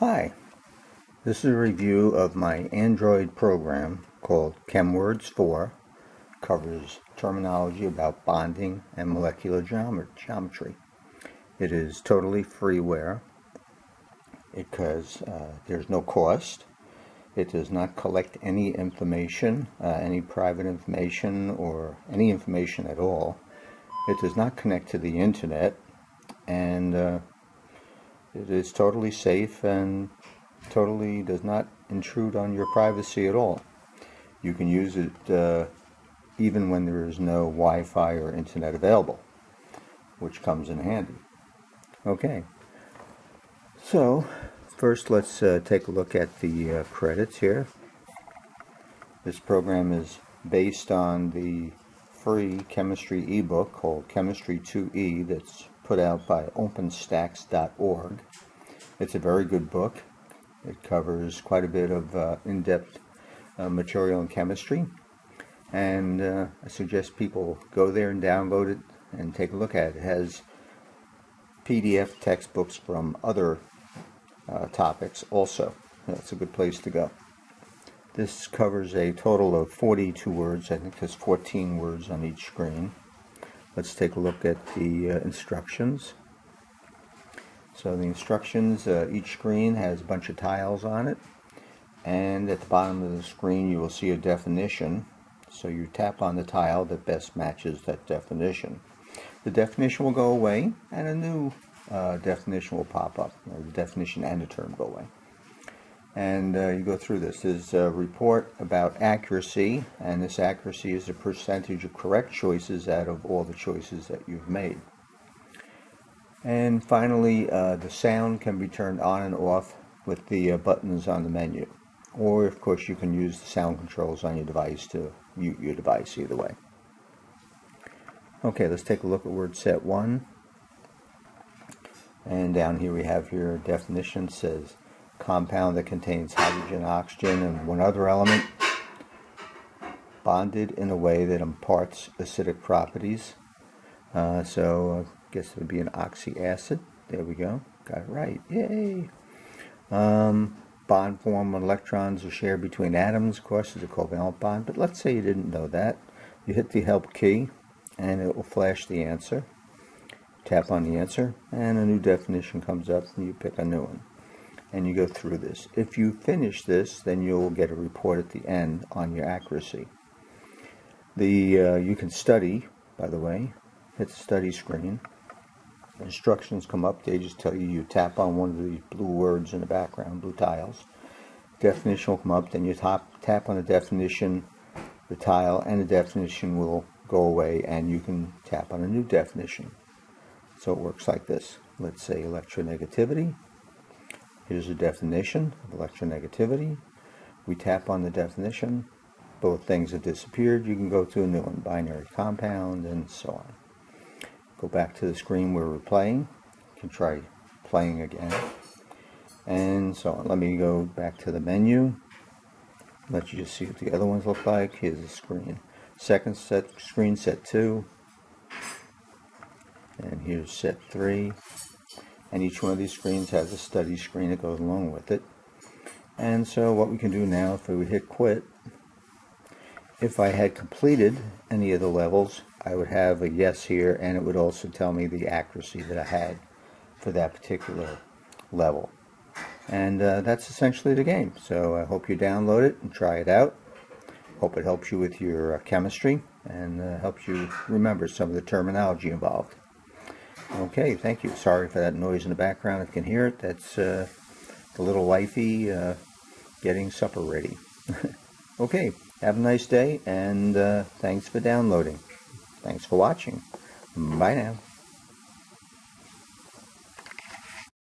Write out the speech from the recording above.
Hi, this is a review of my Android program called ChemWords 4. Covers terminology about bonding and molecular geometry. It is totally freeware because uh, there's no cost. It does not collect any information, uh, any private information or any information at all. It does not connect to the internet and uh, it is totally safe and totally does not intrude on your privacy at all. You can use it uh, even when there is no Wi-Fi or internet available, which comes in handy. Okay, so first let's uh, take a look at the uh, credits here. This program is based on the free chemistry ebook called Chemistry 2E that's put out by OpenStax.org. It's a very good book. It covers quite a bit of uh, in-depth uh, material in chemistry. And uh, I suggest people go there and download it and take a look at it. It has PDF textbooks from other uh, topics also. That's a good place to go. This covers a total of 42 words. I think there's 14 words on each screen. Let's take a look at the uh, instructions. So the instructions, uh, each screen has a bunch of tiles on it. And at the bottom of the screen you will see a definition. So you tap on the tile that best matches that definition. The definition will go away and a new uh, definition will pop up. The definition and the term go away and uh, you go through this. There's a report about accuracy, and this accuracy is the percentage of correct choices out of all the choices that you've made. And finally, uh, the sound can be turned on and off with the uh, buttons on the menu. Or, of course, you can use the sound controls on your device to mute your device either way. Okay, let's take a look at word set 1. And down here we have here definition says compound that contains hydrogen, oxygen, and one other element bonded in a way that imparts acidic properties. Uh, so I guess it would be an oxyacid. There we go. Got it right. Yay! Um, bond form when electrons are shared between atoms, of course, is a covalent bond. But let's say you didn't know that. You hit the help key, and it will flash the answer. Tap on the answer, and a new definition comes up, and you pick a new one and you go through this. If you finish this, then you'll get a report at the end on your accuracy. The uh, You can study, by the way, hit the study screen. Instructions come up, they just tell you you tap on one of these blue words in the background, blue tiles. Definition will come up, then you tap, tap on the definition, the tile, and the definition will go away, and you can tap on a new definition. So it works like this. Let's say electronegativity. Here's a definition of electronegativity. We tap on the definition. Both things have disappeared. You can go to a new one, binary compound, and so on. Go back to the screen where we're playing. You can try playing again. And so on. Let me go back to the menu. Let you just see what the other ones look like. Here's the screen. Second set screen set 2. And here's set 3 and each one of these screens has a study screen that goes along with it. And so what we can do now, if we hit quit, if I had completed any of the levels, I would have a yes here, and it would also tell me the accuracy that I had for that particular level. And uh, that's essentially the game. So I hope you download it and try it out. Hope it helps you with your uh, chemistry and uh, helps you remember some of the terminology involved. Okay, thank you. Sorry for that noise in the background. If you can hear it, that's uh, the little wifey uh, getting supper ready. okay, have a nice day, and uh, thanks for downloading. Thanks for watching. Bye now.